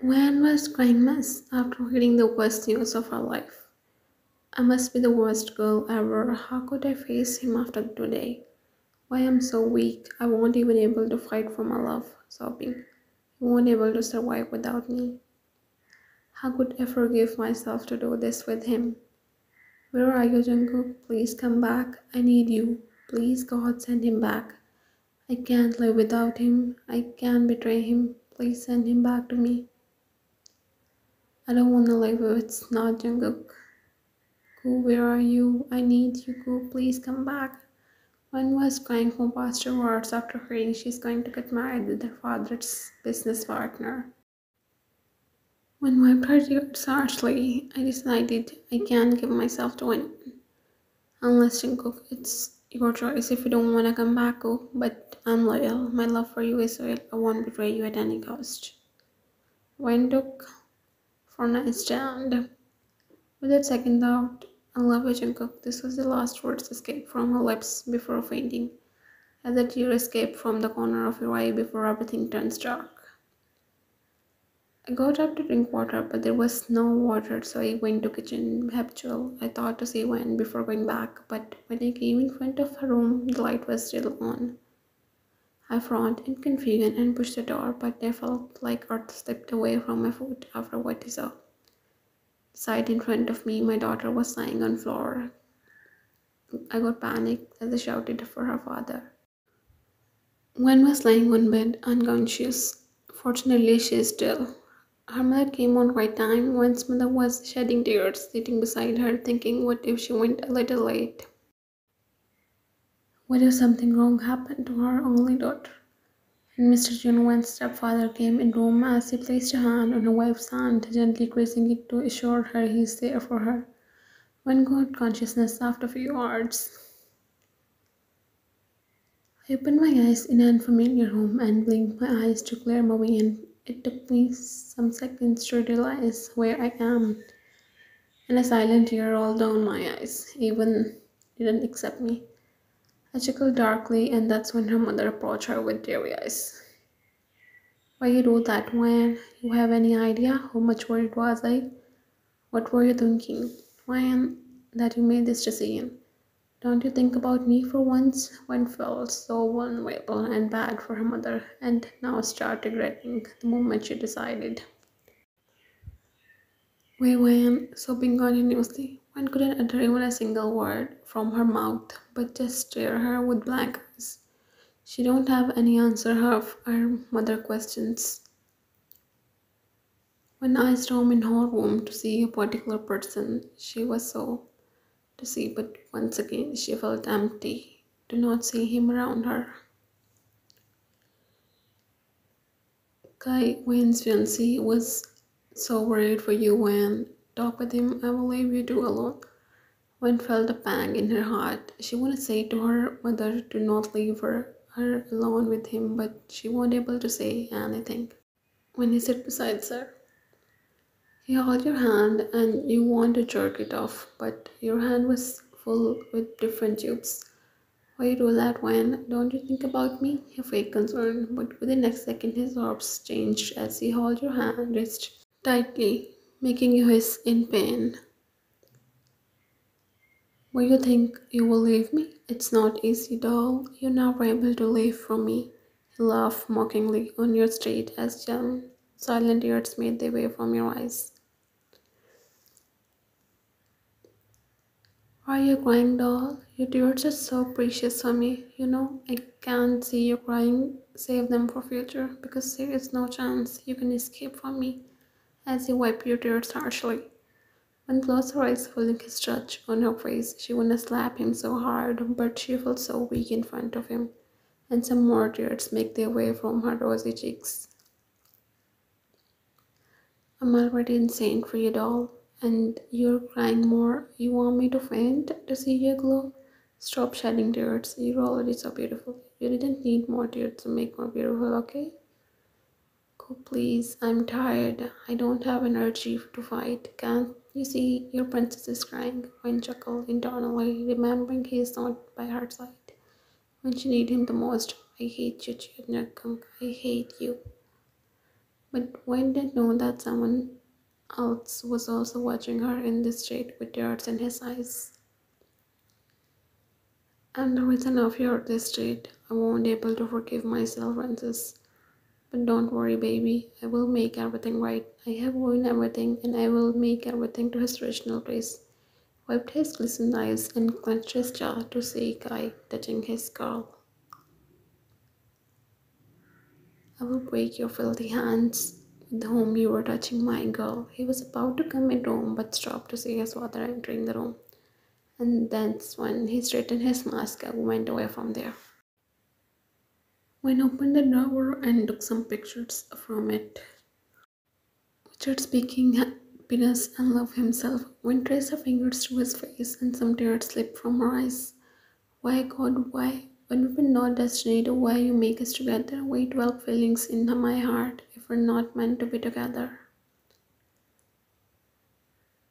When was crying mess after hearing the worst news of her life. I must be the worst girl ever. How could I face him after today? Why I'm so weak. I won't even able to fight for my love. Sobbing. He won't able to survive without me. How could I forgive myself to do this with him? Where are you, Jungkook? Please come back. I need you. Please, God, send him back. I can't live without him. I can't betray him. Please send him back to me. I don't want to live if it's not Jungkook. Koo, where are you? I need you, Koo. Please come back. One was crying for past words after hearing she's going to get married with her father's business partner. When my tears harshly, I decided I can't give myself to anyone. Unless Jungkook, it's your choice if you don't want to come back, Koo. But I'm loyal. My love for you is real. I won't betray you at any cost. When took for an instant. Without second thought, I love you, Jungkook. This was the last words escaped from her lips before fainting, as a tear escaped from the corner of your eye before everything turns dark. I got up to drink water, but there was no water, so I went to kitchen habitual. I thought to see when before going back, but when I came in front of her room, the light was still on. I frowned in confusion and pushed the door, but I felt like earth slipped away from my foot after what I saw. Side in front of me, my daughter was lying on floor. I got panicked as I shouted for her father. Gwen was lying on bed, unconscious. Fortunately, she is still. Her mother came on right time. Gwen's mother was shedding tears, sitting beside her, thinking, what if she went a little late? What if something wrong happened to her only daughter? And Mr. Junwan's stepfather came in room as he placed a hand on her wife's hand, gently caressing it to assure her he is there for her. When got consciousness after a few hours, I opened my eyes in an unfamiliar room and blinked my eyes to clear my way vision. It took me some seconds to realize where I am. And a silent tear rolled down my eyes. Even didn't accept me. I chuckled darkly, and that's when her mother approached her with teary eyes. Why you do that when you have any idea how much worried was I? What were you thinking? Why am that you made this decision? Don't you think about me for once? When felt so vulnerable and bad for her mother, and now start regretting the moment she decided. Wei Wan, sobbing continuously, one couldn't utter even a single word from her mouth, but just stare her with blank eyes. She don't have any answer her, her mother questions. When I stormed in her room to see a particular person, she was so to see, but once again she felt empty to not see him around her. Kai Wen's fiancé was so worried for you when talk with him, I will leave you two alone. When felt a pang in her heart, she wanted to say to her mother to not leave her, her alone with him, but she wasn't able to say anything. When he sat beside her, he held your hand and you want to jerk it off, but your hand was full with different tubes. Why you do that when? Don't you think about me? He fake concern, but within the next second his orbs changed as he held your hand wrist tightly making you hiss in pain. Will you think you will leave me? It's not easy, doll. You're never able to leave from me. He laughed mockingly on your street as young, silent tears made their way from your eyes. Are you crying, doll? Your tears are so precious for me. You know, I can't see you crying. Save them for future because there is no chance you can escape from me as he wiped your tears harshly. When closed her eyes feeling his touch on her face, she wanted to slap him so hard, but she felt so weak in front of him, and some more tears make their way from her rosy cheeks. I'm already insane for you, doll, and you're crying more. You want me to faint to see your glow? Stop shedding tears. You're already so beautiful. You didn't need more tears to make more beautiful, okay? Go, please. I'm tired. I don't have energy to fight. Can't You see, your princess is crying, Gwen chuckled internally, remembering he is not by her side. When she needs him the most, I hate you, Chirnakunk. I hate you. But Gwen didn't know that someone else was also watching her in this state with tears in his eyes. And with the of your this state. I won't be able to forgive myself, Francis. But don't worry, baby. I will make everything right. I have ruined everything, and I will make everything to its original place. Wiped his glistening eyes and clenched his jaw to see Guy touching his girl. I will break your filthy hands whom you were touching my girl. He was about to come into room but stopped to see his father entering the room. And that's when he straightened his mask and went away from there. When opened the drawer and took some pictures from it. Richard speaking happiness and love himself. When traced her fingers to his face and some tears slipped from her eyes. Why God, why? When we're not destined, why you make us together? Why dwell feelings in my heart we're not meant to be together?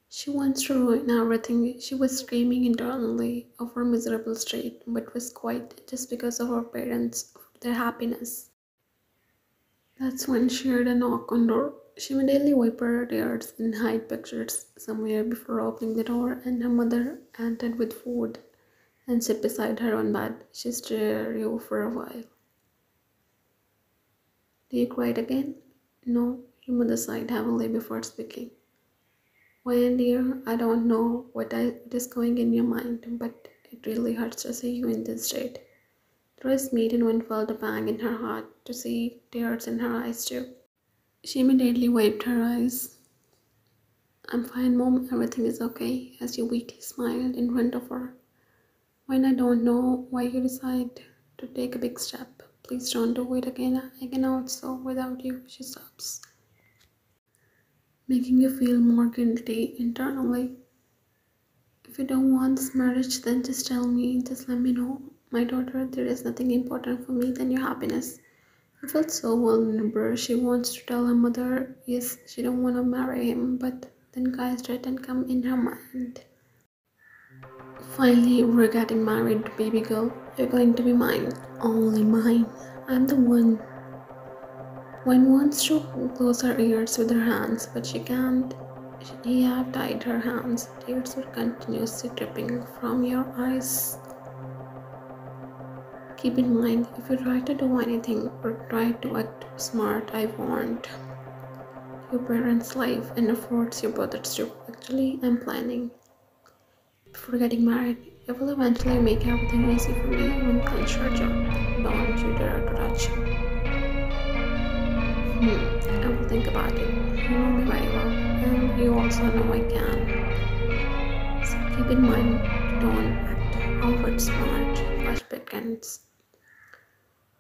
She wants to ruin everything. She was screaming internally of her miserable state, but was quiet just because of her parents, their happiness. That's when she heard a knock on door. She immediately wiped her tears and hid pictures somewhere before opening the door, and her mother entered with food and sit beside her on bed. She stared you for a while. Do you cry again? No, your mother sighed heavily before speaking. Well, dear, I don't know what, is going in your mind, but it really hurts to see you in this state. Thrice maiden felt a pang in her heart to see tears in her eyes too. She immediately wiped her eyes. I'm fine, Mom. Everything is okay, as you weakly smiled in front of her. When I don't know why you decide to take a big step, please don't do it again. I can also without you, she sobs. Making you feel more guilty internally. If you don't want this marriage, then just tell me, just let me know. My daughter, there is nothing important for me than your happiness. I felt so vulnerable. She wants to tell her mother, yes, she don't want to marry him, but then guys didn't come in her mind. Finally, we're getting married, baby girl. You're going to be mine, only mine. I'm the one. When one to close her ears with her hands, but she can't. She have tied her hands. Tears were continuously dripping from your eyes. Keep in mind, if you try to do anything or try to act smart, I warned your parents' life and efforts your brothers do. Actually, I'm planning before getting married, it will eventually make everything easy for me when. Don't you dare to touch him. Hmm, I will think about it. You know me very well, and you also know I can. So keep in mind, don't act over smart flash beckons.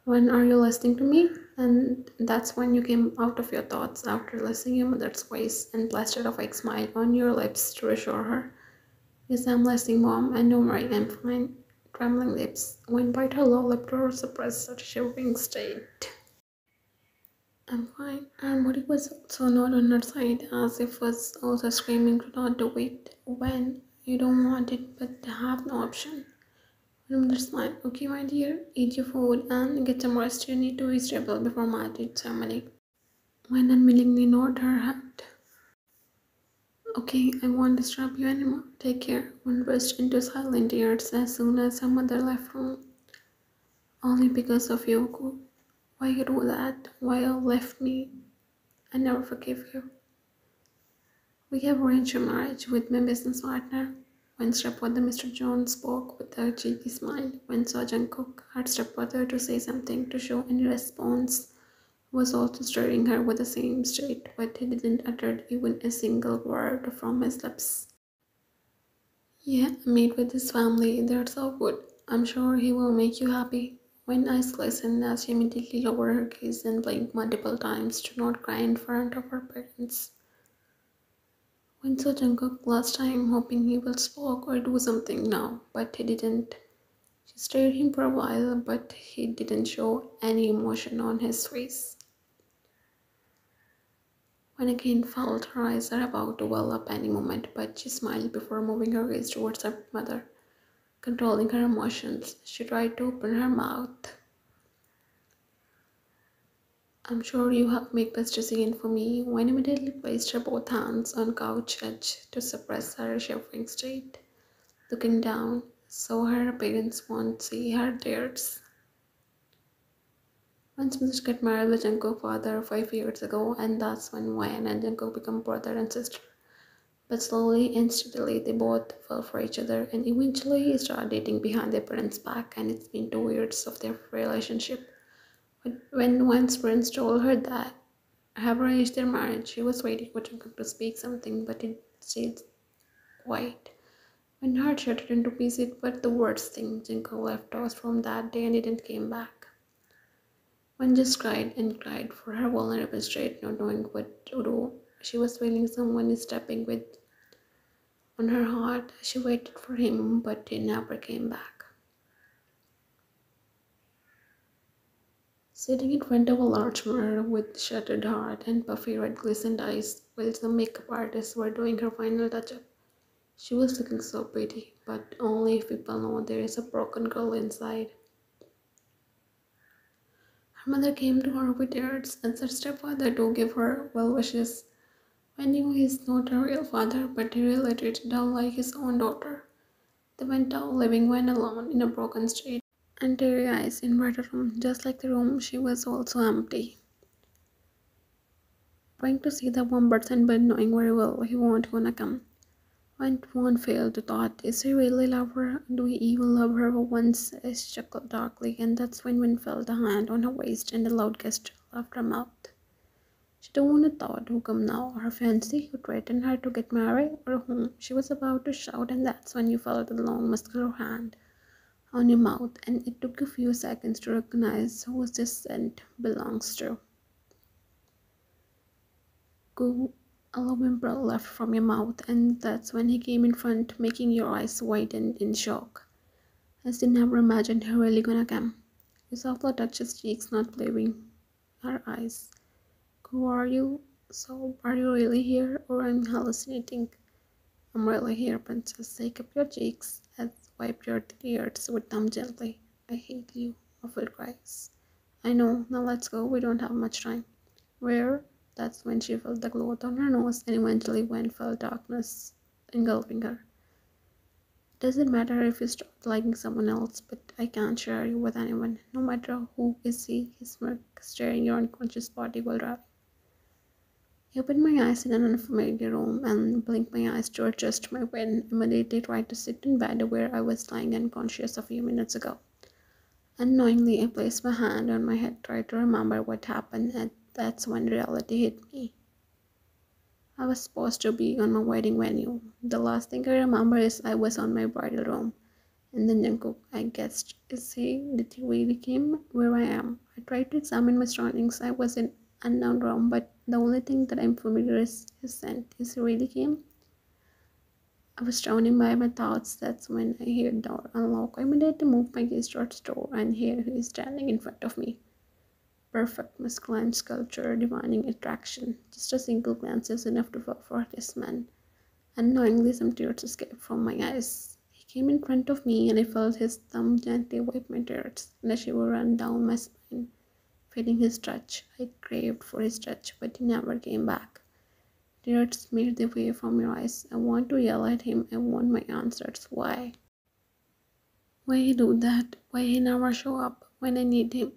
When are you listening to me? And that's when you came out of your thoughts after listening your mother's voice and plastered a fake smile on your lips to reassure her Yes, I'm listening, Mom. Know, right? I'm fine. Trembling lips went by her low lip to suppress a shivering state. I'm fine. And body was also not on her side, as if was also screaming to not do it when you don't want it but have no option. Remember smile. Okay, my dear, eat your food and get some rest. You need to be stable before marriage ceremony. When unwillingly nodded her head. Okay, I won't disturb you anymore. Take care. One burst into silent tears as soon as her mother left room. Only because of you. Why you do that? Why you left me? I never forgive you. We have arranged a marriage with my business partner. When stepfather Mr. Jones spoke with a cheeky smile, when saw Jungkook had stepfather to say something to show any response, was also staring her with the same straight, but he didn't utter even a single word from his lips. Yeah, meet with his family, they're so good. I'm sure he will make you happy. When eyes glistened as she immediately lowered her gaze and blinked multiple times to not cry in front of her parents. When saw Jungkook last time, hoping he will speak or do something now, but he didn't. She stared him for a while, but he didn't show any emotion on his face. When again felt her eyes are about to well up any moment, but she smiled before moving her gaze towards her mother. Controlling her emotions, she tried to open her mouth. I'm sure you have made best decision for me. When immediately placed her both hands on couch edge to suppress her shivering state. Looking down, so her parents won't see her tears. Once Mr. got married with Jungkook's father five years ago, and that's when Wayne and Jungkook become brother and sister. But slowly and steadily, they both fell for each other and eventually started dating behind their parents' back. And it's been two years of their relationship. But when Wan's parents told her that have arranged their marriage, she was waiting for Jungkook to speak something, but it stayed quiet. When her heart shattered into pieces, but the worst thing, Jungkook left us from that day and didn't came back. Wan just cried and cried for her vulnerable state, not knowing what to do. She was feeling someone stepping with on her heart. She waited for him, but he never came back. Sitting in front of a large mirror with shattered heart and puffy red glistened eyes, while some makeup artists were doing her final touch-up. She was looking so pretty, but only if people know there is a broken girl inside. Her mother came to her with tears and her stepfather to give her well wishes. I knew he's not her real father, but he really treated her like his own daughter. They went out living when alone in a broken state and teary eyes in her room, just like the room she was also empty. Trying to see the one person but knowing very well he won't gonna come. When one failed to thought, is he really love her? Do we even love her once? She chuckled darkly, and that's when Win felt a hand on her waist and a loud gesture left her mouth. She don't want a thought who come now, her fancy who threatened her to get married, or whom she was about to shout, and that's when you felt the long muscular hand on your mouth and it took a few seconds to recognize who this scent belongs to. Go a low whimper left from your mouth and that's when he came in front making your eyes widen in shock. As you never imagined he really gonna come. You softly touched his cheeks, not believing her eyes. Who are you? So, are you really here or I'm hallucinating? I'm really here, princess. Take up your cheeks as Wipe your tears with them gently. I hate you, muffled cries. I know, now let's go, we don't have much time. Where? That's when she felt the glow on her nose and eventually when felt darkness engulfing her. Doesn't matter if you start liking someone else, but I can't share you with anyone, no matter who is he, his smirk, staring your unconscious body while driving. I opened my eyes in an unfamiliar room and blinked my eyes to adjust my wind. Immediately tried to sit in bed where I was lying unconscious a few minutes ago. Unknowingly, I placed my hand on my head, tried to remember what happened, and that's when reality hit me. I was supposed to be on my wedding venue. The last thing I remember is I was on my bridal room. And then Jungkook, I guessed, is he, did he really came where I am? I tried to examine my surroundings. I was in unknown room, but the only thing that I'm familiar is his scent. Is he really him? I was drowning by my thoughts. That's when I hear the door unlock. I immediately move my gaze towards the door, and here he is standing in front of me. Perfect masculine sculpture, divining attraction. Just a single glance is enough to fall for this man. Unknowingly, some tears escaped from my eyes. He came in front of me, and I felt his thumb gently wipe my tears, and a shiver ran down my spine feeling his touch. I craved for his touch, but he never came back. Tears made their way from your eyes. I want to yell at him. I want my answers. Why? Why he do that? Why he never show up when I need him?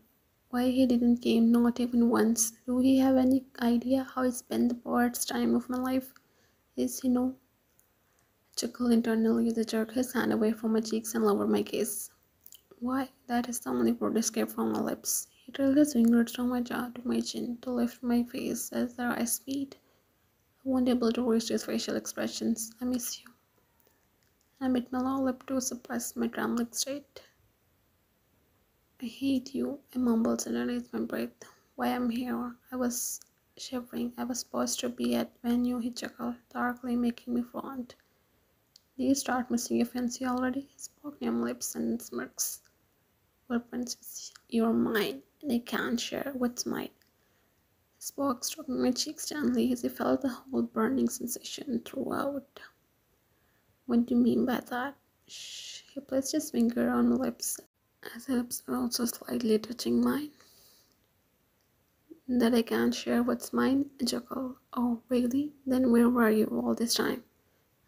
Why he didn't came not even once? Do he have any idea how I spent the worst time of my life? Is he know? I chuckled internally as I jerked his hand away from my cheeks and lowered my gaze. Why? That is the only word escaped from my lips. He trailed his fingers from my jaw to my chin to lift my face as their eyes meet. I wasn't able to reach his facial expressions. I miss you. I bit my lower lip to suppress my trembling state. I hate you, I mumbled underneath my breath. Why I'm here? I was shivering. I was supposed to be at venue, he chuckled, darkly making me front. Do you start missing your fancy already? Spoke near lips and smirks. Well, princess, you're mine and I can't share what's mine. spoke, stroking my cheeks gently as he felt the whole burning sensation throughout. What do you mean by that? Shh. He placed his finger on my lips, his lips were also slightly touching mine. That I can't share what's mine? Jekyll. Oh, really? Then where were you all this time?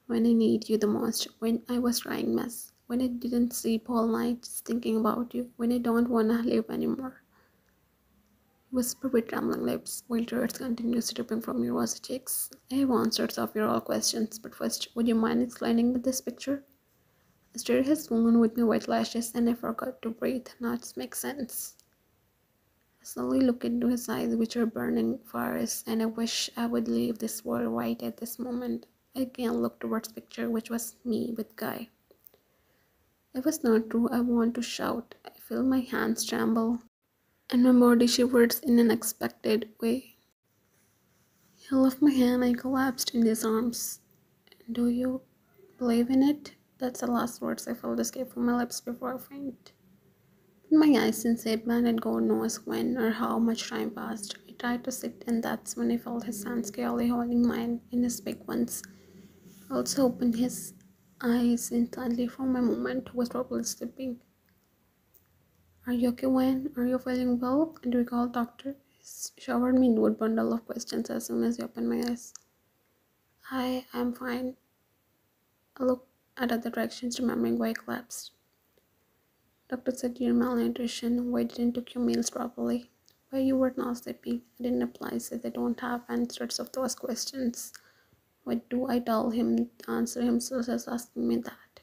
When I need you the most, when I was trying mess, when I didn't sleep all night just thinking about you, when I don't wanna live anymore. Whisper with trembling lips, while tears continue dripping from your rosy cheeks. I have answers of your all questions, but first, would you mind explaining with this picture? I stared his moon with my white lashes, and I forgot to breathe. Now it makes sense. I slowly look into his eyes, which are burning fires, and I wish I would leave this world right at this moment. I again look towards picture, which was me with Guy. It was not true. I want to shout. I feel my hands tremble and my body shivers in an unexpected way. He left my hand. I collapsed in his arms. Do you believe in it? That's the last words I felt escape from my lips before I faint. My eyes since it blinded God knows when or how much time passed. I tried to sit, and that's when I felt his hands scarcely holding mine in his big ones. I also opened his eyes instantly for a moment, was probably sleeping. Are you okay, Wayne? Are you feeling well? And recall doctor showered me with a bundle of questions as soon as he opened my eyes. I am fine. I looked at other directions, remembering why I collapsed. Doctor said you're malnutrition. Why didn't you your meals properly? Why you were not sleeping? I didn't reply, said I don't have answers of those questions. What do I tell him? Answer himself as asking me that.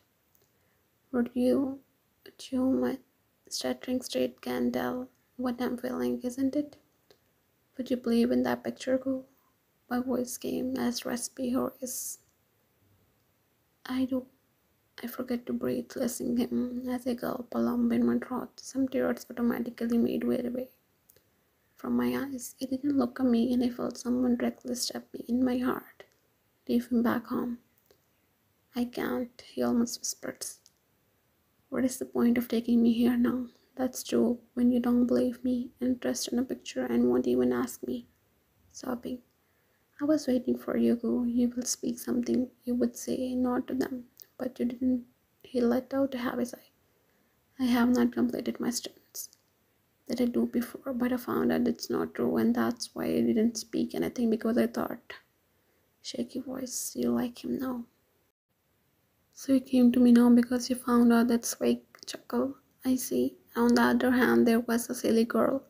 Would you, you, my stuttering straight can tell what I'm feeling, isn't it? Would you believe in that picture go? My voice came as raspy hoarse. I do. I forget to breathe, listening him as I gulp a in my throat. Some tears automatically made way away from my eyes. He didn't look at me, and I felt someone reckless step me in my heart. Leave him back home. I can't, he almost whispers. What is the point of taking me here now? That's true when you don't believe me and trust in a picture and won't even ask me. Sobbing. I was waiting for you, Go. You will speak something you would say not to them, but you didn't. He let out a heavy sigh. I have not completed my students that I do before, but I found out it's not true, and that's why I didn't speak anything because I thought, shaky voice, you like him now. So you came to me now because you found out that fake chuckle. I see. On the other hand, there was a silly girl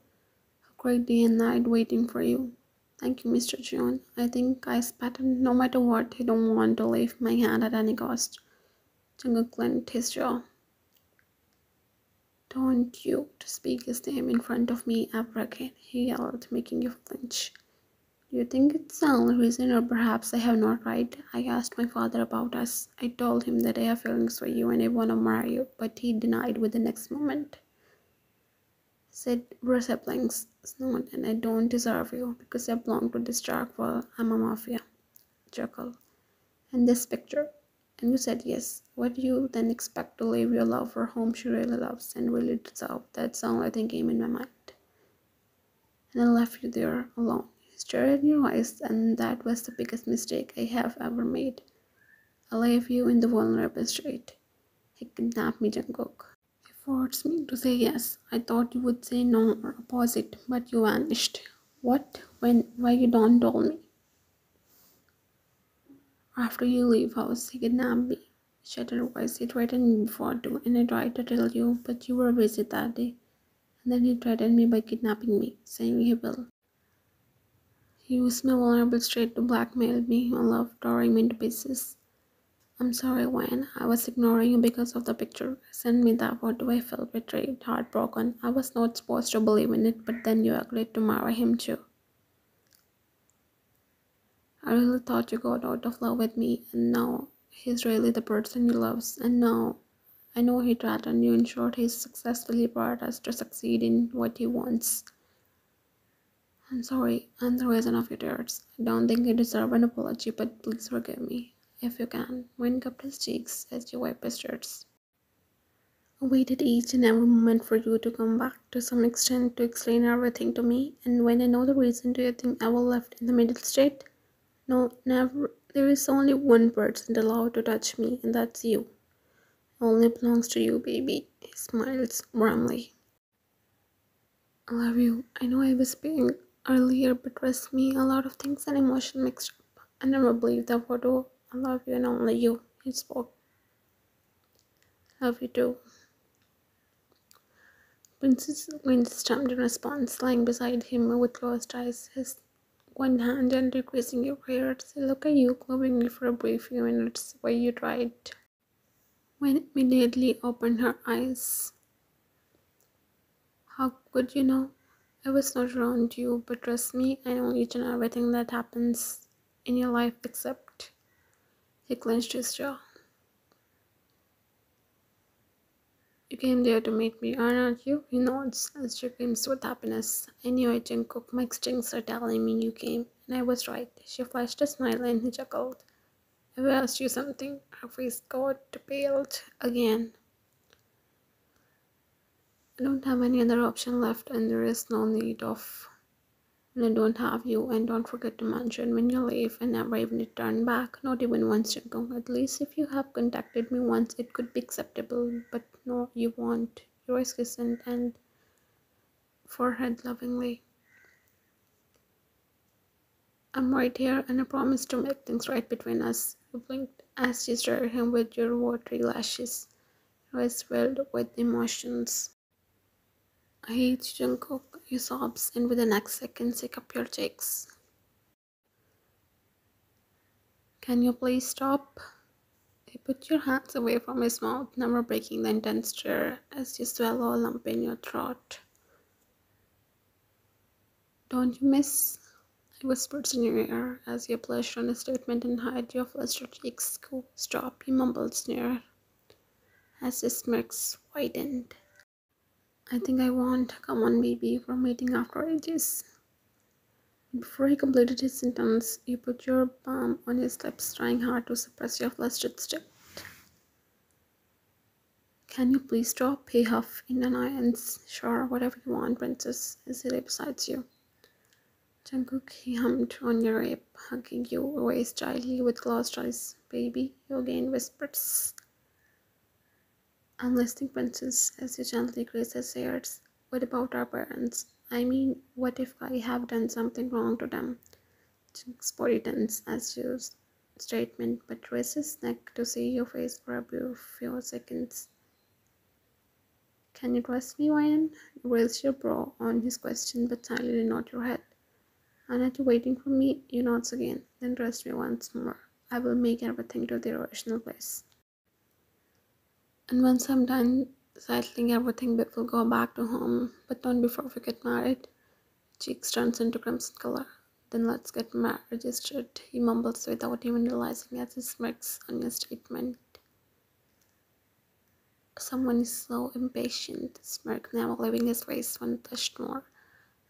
who cried day and night waiting for you. Thank you, Mr. John. I think I spat no matter what, he don't want to leave my hand at any cost. Jungkook clenched his jaw. Don't you to speak his name in front of me again, he yelled, making you flinch. Do you think it's the only reason, or perhaps I have not right? I asked my father about us. I told him that I have feelings for you and I want to marry you, but he denied with the next moment. Said we're siblings, Snood, and I don't deserve you because I belong to this dark world. I'm a mafia. Chuckle. And this picture. And you said yes. What do you then expect to leave your love for whom she really loves and really deserves? That's the only thing came in my mind. And I left you there alone stared in your eyes, and that was the biggest mistake I have ever made. I left you in the vulnerable state. He kidnapped me, Jungkook. He forced me to say yes. I thought you would say no or opposite, but you vanished. What? When? Why you don't tell me? After you leave house, he kidnapped me. Shattered voice. He threatened me before too, and I tried to tell you, but you were busy that day. And then he threatened me by kidnapping me, saying he will. He used my vulnerable state to blackmail me, my love, tearing me into pieces. I'm sorry, Wayne. I was ignoring you because of the picture. Send me that photo. I felt betrayed, heartbroken. I was not supposed to believe in it, but then you agreed to marry him too. I really thought you got out of love with me, and now he's really the person you loves. And now I know he threatened you. In short, he's successfully brought us to succeed in what he wants. I'm sorry, I'm the reason of your tears. I don't think you deserve an apology, but please forgive me. If you can, wind up his cheeks as you wipe his tears. I waited each and every moment for you to come back to some extent to explain everything to me. And when I know the reason, do you think I will left in the middle state? No, never. There is only one person allowed to touch me, and that's you. Only belongs to you, baby. He smiles warmly. I love you. I know I was being earlier, but trust me, a lot of things and emotion mixed up. I never believed that photo. I love you and only you. He spoke. Love you too. Princess Wind stamped in response, lying beside him with closed eyes, his one hand and decreasing your prayers. Look at you, glowingly for a brief few minutes, while you tried. When immediately opened her eyes. How could you know? I was not around you, but trust me, I know each and everything that happens in your life except. He clenched his jaw. You came there to meet me, are not you? He nods as she beams with happiness. I knew it, Jungkook. My instincts are telling me you came, and I was right. She flashed a smile and he chuckled. I've asked you something. Her face got paled again. I don't have any other option left, and there is no need of. And I don't have you, and don't forget to mention when you leave and never even return back. Not even once, Jungkook. At least if you have contacted me once, it could be acceptable. But no, you won't. Your eyes glistened and forehead lovingly. I'm right here, and I promise to make things right between us. You blinked as you stared him with your watery lashes. Your eyes filled with emotions. I hate Jungkook. He sobs, and with the next second, sick up your cheeks. Can you please stop? You put your hands away from his mouth, never breaking the intense stare as you swallow a lump in your throat. Don't you miss? I whispered in your ear as you blushed on a statement and hide your flustered cheeks. Stop, he mumbled sneer as his smirks widened. I think I won't. Come on, baby, we're meeting after ages. Before he completed his sentence, you put your palm on his lips, trying hard to suppress your flustered state. Can you please stop? He huffed in annoyance. Sure, whatever you want, princess. As he lay beside you. Jungkook, he hummed on your hip, hugging you waist tightly with closed eyes. Baby, you again whispers. I'm listening, princess, as you gently grace his ears. What about our parents? I mean, what if I have done something wrong to them? Jink's body tense as you statement, but raised his neck to see your face for a few seconds. Can you trust me, Ryan? You raised your brow on his question, but silently nod your head. Aren't you waiting for me? You nods again. Then trust me once more. I will make everything to the original place. And once I'm done settling everything, we'll go back to home. But not before we get married. Cheeks turns into crimson color. Then let's get married registered. He mumbles without even realizing as he smirks on your statement. Someone is so impatient. Smirk never leaving his face when touched more.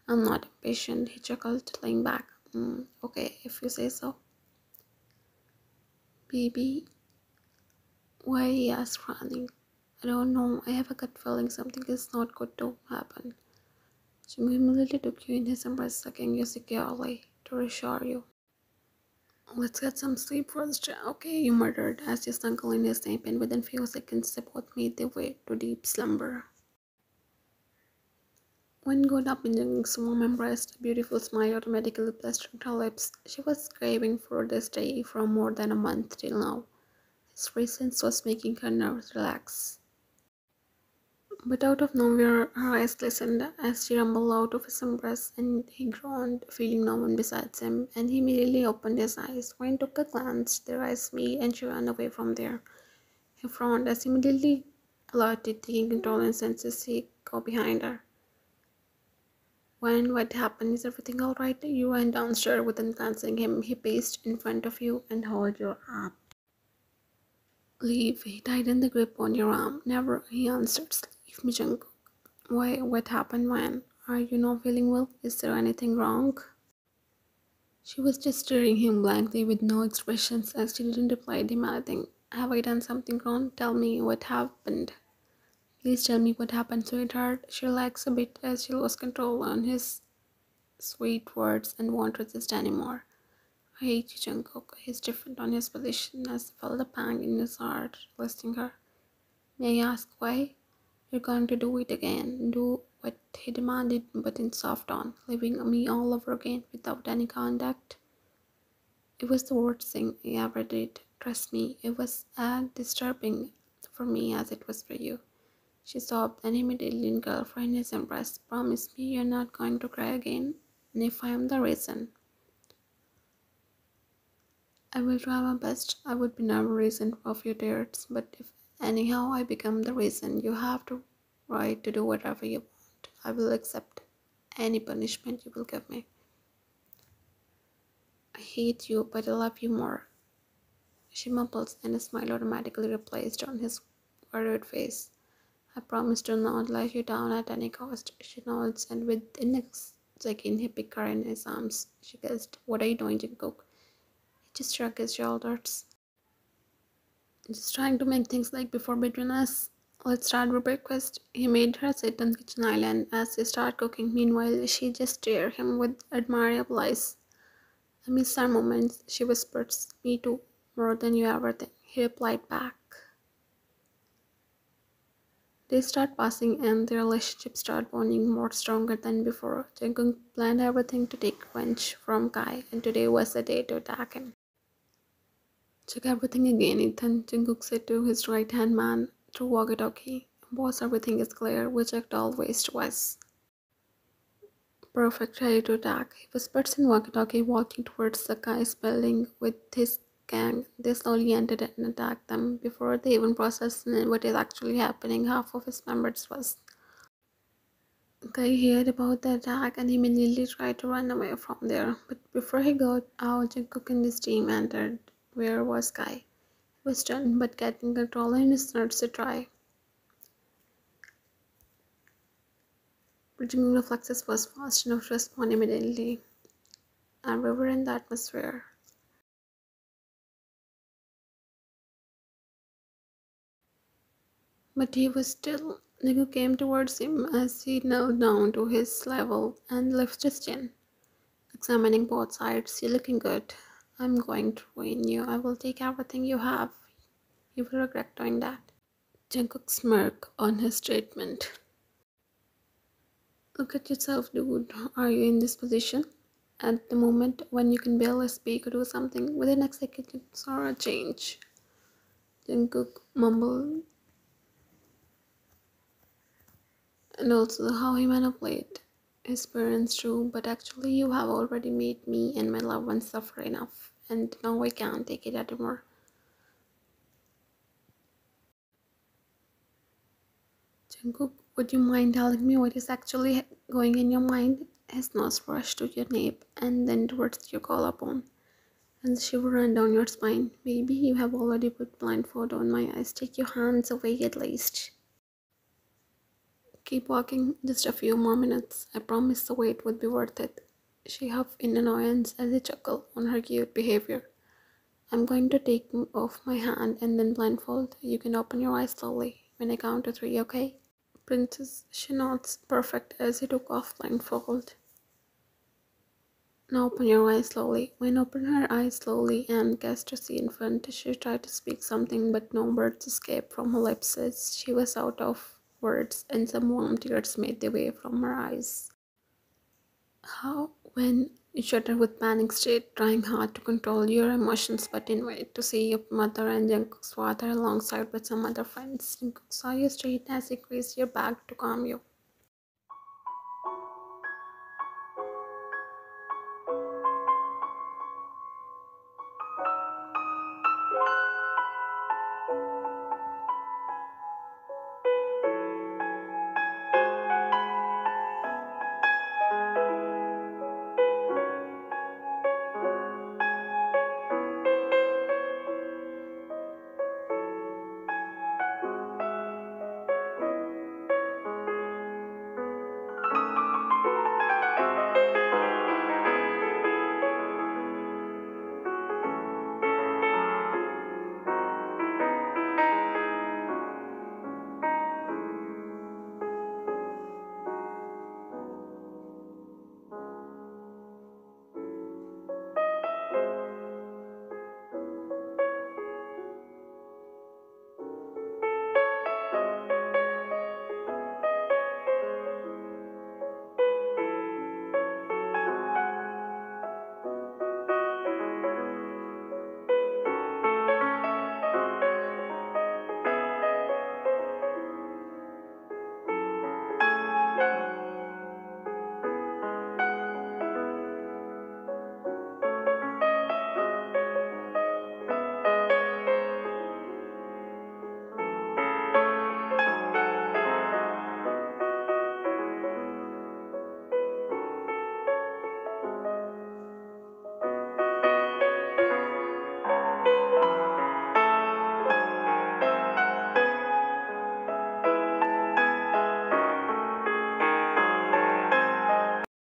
I'm not impatient, he chuckled, laying back. Mm, okay, if you say so. Baby, why he asked, frowning. I don't know. I have a gut feeling something is not good to happen. Jim immediately took you in his embrace, sucking you securely to reassure you. Let's get some sleep first. Okay, you murdered as you snuggled in his nape, and within few seconds they both made their way to deep slumber. When got up in Jung's warm embrace, a beautiful smile automatically plastered her lips. She was craving for this day for more than a month till now. His presence was making her nerves relax. But out of nowhere, her eyes glistened as she rumbled out of his embrace, and he groaned, feeling no one besides him. And he immediately opened his eyes. When took a glance, their eyes met, and she ran away from there. He frowned as immediately alerted, taking control and senses he go behind her. When what happened? Is everything all right? You went downstairs without glancing him. He paced in front of you and held your arm. Leave. He tightened the grip on your arm. Never, he answered. Leave me, Jungkook. Why? What happened when? Are you not feeling well? Is there anything wrong? She was just staring him blankly with no expressions as she didn't reply him anything. Have I done something wrong? Tell me what happened. Please tell me what happened, sweetheart. She relaxed a bit as she lost control on his sweet words and won't resist anymore. I hate you, Jungkook. He's different on his position as felt a pang in his heart, listening her. May I ask why? You're going to do it again. Do what he demanded, but in soft tone, leaving me all over again without any contact. It was the worst thing I ever did. Trust me, it was as disturbing for me as it was for you. She sobbed and immediately in his embrace. Promise me you're not going to cry again, and if I am the reason. I will try my best. I would be never reason of your tears, but if anyhow I become the reason, you have to right to do whatever you want. I will accept any punishment you will give me. I hate you, but I love you more. She mumbles, and a smile automatically replaced on his worried face. I promise to not let you down at any cost. She nods, and within a second, he picked her in his arms. She gasped, What are you doing, Jungkook? Just shrugged his shoulders. Just trying to make things like before between us. Let's start with breakfast. He made her sit on the kitchen island as he started cooking. Meanwhile, she just stared him with admirable eyes. I miss our moments, she whispers. Me too, more than you ever think. He replied back. They start passing and their relationship start bonding more stronger than before. Jungkook planned everything to take revenge from Kai, and today was the day to attack him. Check everything again, Ethan, Jungkook said to his right-hand man through walkie-talkie. Boss, everything is clear. We checked all ways twice. Perfect, ready to attack. He whispered in walkie-talkie, walking towards the guy's building with his gang. They slowly entered and attacked them. Before they even processed what is actually happening, half of his members was Guy heard about the attack and immediately tried to run away from there. But before he got out, Jungkook and his team entered. Where was Guy? He was done, but getting control in his nerves to try. Bridging reflexes was fast enough to respond immediately, and we were in the atmosphere. But he was still. Nico came towards him as he knelt down to his level and lifted his chin, examining both sides. You're looking good. I'm going to ruin you. I will take everything you have. You will regret doing that. Jungkook smirked on his statement. Look at yourself, dude. Are you in this position? At the moment when you can barely speak or do something, within a second you saw a change. Jungkook mumbled. And also how he manipulated his parents too, but actually you have already made me and my loved ones suffer enough, and now I can't take it anymore. Jungkook, would you mind telling me what is actually going in your mind? His nose brushed to your nape and then towards your collarbone, and the shiver ran down your spine. Maybe you have already put blindfold on my eyes. Take your hands away at least. Keep walking just a few more minutes. I promise the wait would be worth it. She huffed in annoyance as he chuckled on her cute behavior. I'm going to take off my hand and then blindfold. You can open your eyes slowly when I count to three, okay? Princess, she nods, perfect as he took off blindfold. Now open your eyes slowly. When open her eyes slowly and guessed to see in front, she tried to speak something, but no words escaped from her lips as she was out of words and some warm tears made their way from her eyes. How, when you shudder with panic state, trying hard to control your emotions, but in wait to see your mother and Jungkook's father alongside with some other friends. Jungkook saw you straight as he raised your back to calm you.